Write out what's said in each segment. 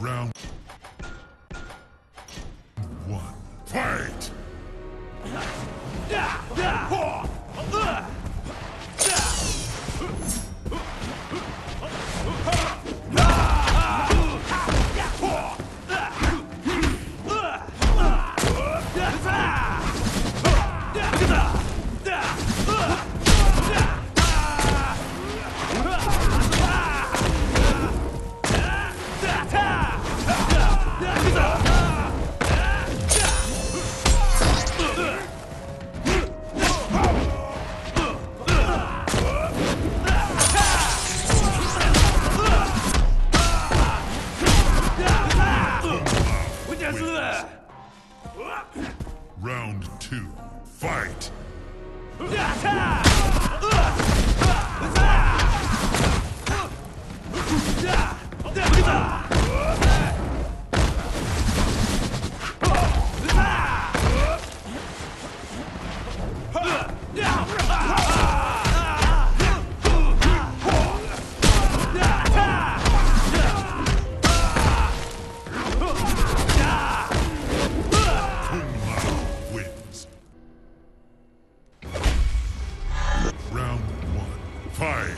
Round fight! Fight!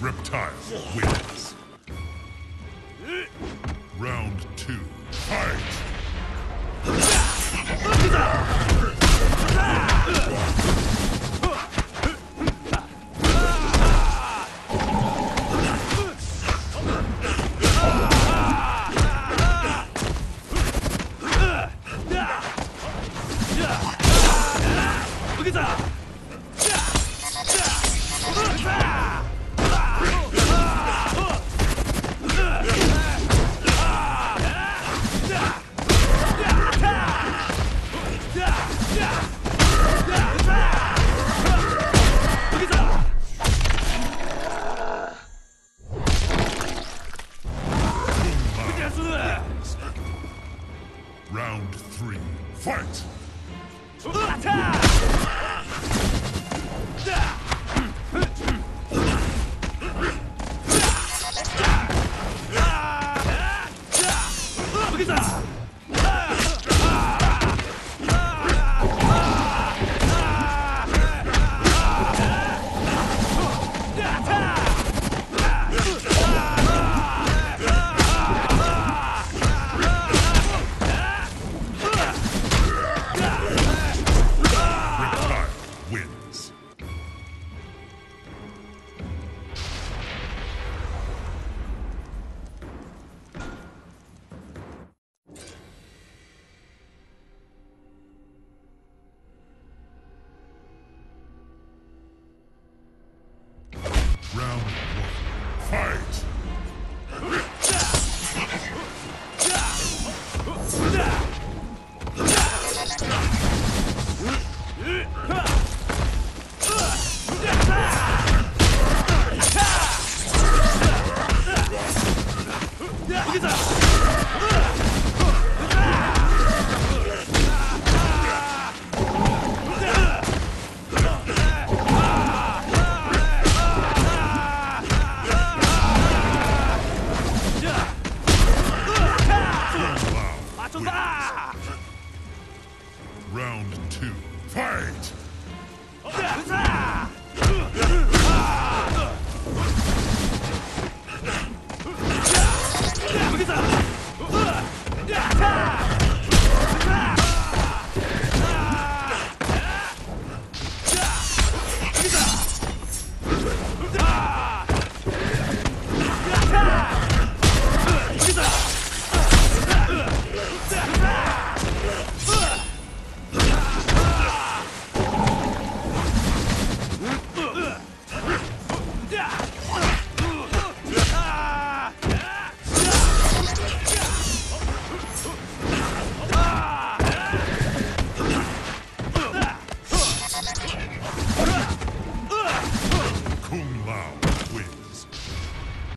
Reptile wins. Round two. Fight! Look at that! two, fight!